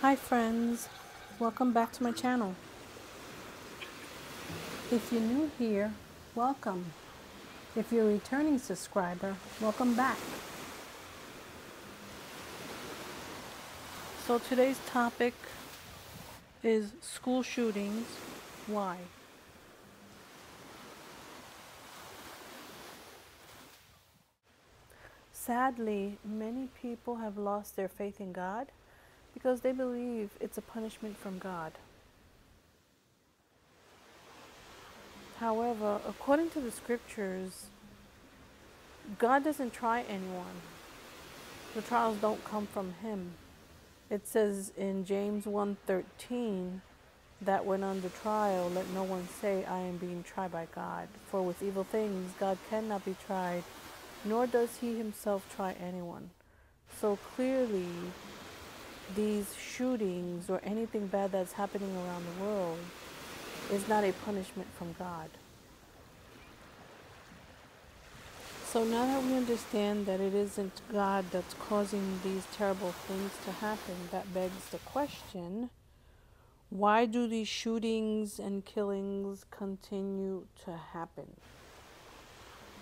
Hi friends, welcome back to my channel. If you're new here, welcome. If you're a returning subscriber, welcome back. So today's topic is school shootings. Why? Sadly, many people have lost their faith in God because they believe it's a punishment from God. However, according to the scriptures, God doesn't try anyone. The trials don't come from him. It says in James 1:13 that when under trial let no one say I am being tried by God, for with evil things God cannot be tried, nor does he himself try anyone. So clearly these shootings or anything bad that's happening around the world is not a punishment from God. So now that we understand that it isn't God that's causing these terrible things to happen, that begs the question why do these shootings and killings continue to happen?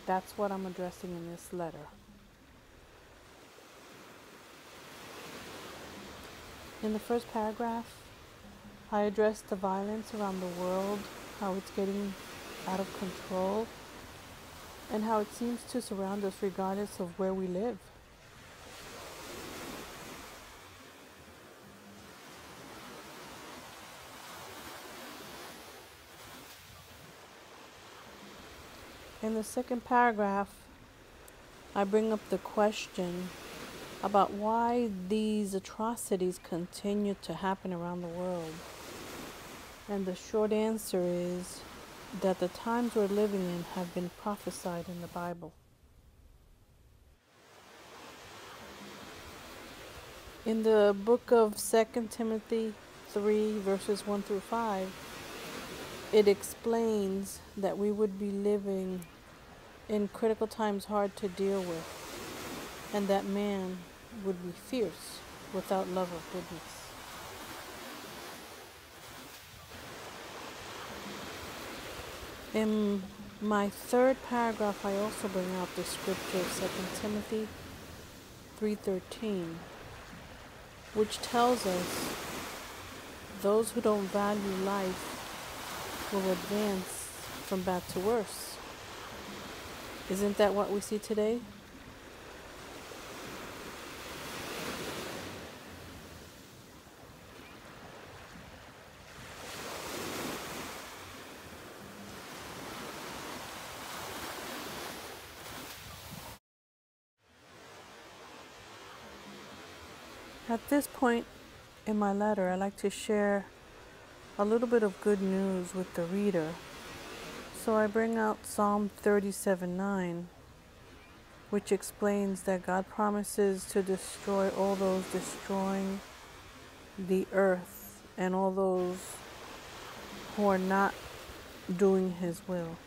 That's what I'm addressing in this letter. In the first paragraph, I address the violence around the world, how it's getting out of control, and how it seems to surround us regardless of where we live. In the second paragraph, I bring up the question about why these atrocities continue to happen around the world. And the short answer is that the times we're living in have been prophesied in the Bible. In the book of 2 Timothy 3, verses 1 through 5, it explains that we would be living in critical times hard to deal with, and that man would be fierce without love of goodness. In my third paragraph, I also bring out the scripture of 2 Timothy 3.13, which tells us those who don't value life will advance from bad to worse. Isn't that what we see today? At this point in my letter, I'd like to share a little bit of good news with the reader. So I bring out Psalm 37 9, which explains that God promises to destroy all those destroying the earth and all those who are not doing His will.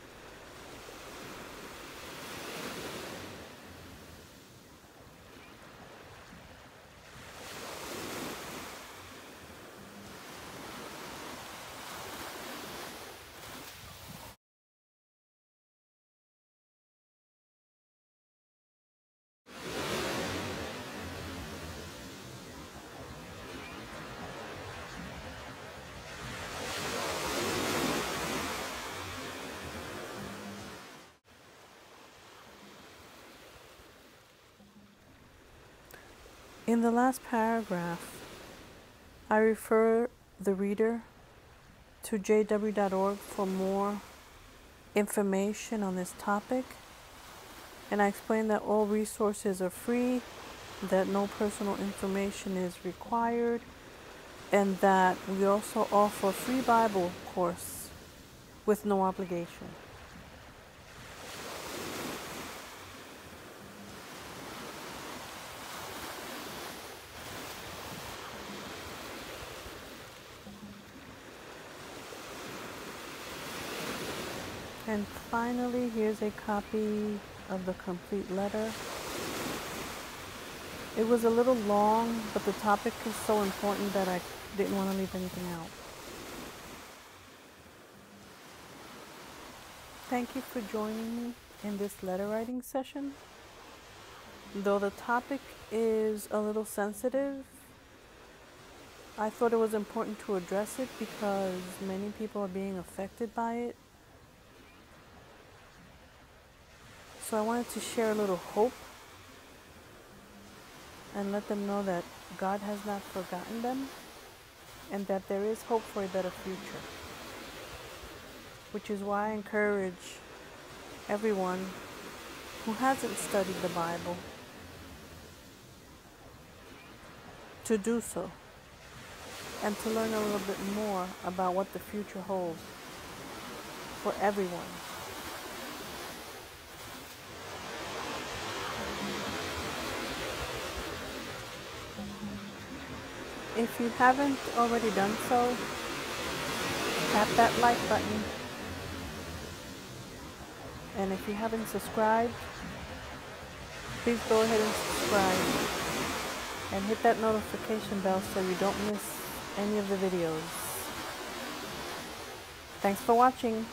In the last paragraph, I refer the reader to jw.org for more information on this topic. And I explain that all resources are free, that no personal information is required, and that we also offer a free Bible course with no obligation. And finally, here's a copy of the complete letter. It was a little long, but the topic is so important that I didn't want to leave anything out. Thank you for joining me in this letter writing session. Though the topic is a little sensitive, I thought it was important to address it because many people are being affected by it. So I wanted to share a little hope and let them know that God has not forgotten them and that there is hope for a better future. Which is why I encourage everyone who hasn't studied the Bible to do so and to learn a little bit more about what the future holds for everyone. If you haven't already done so, tap that like button. And if you haven't subscribed, please go ahead and subscribe and hit that notification bell so you don't miss any of the videos. Thanks for watching.